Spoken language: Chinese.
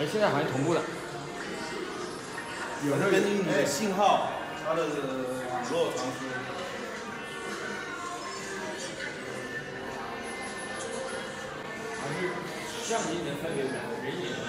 哎，现在好像同步了。有时候根据你的信号，它的网络传输。还是相机能分别两个人眼。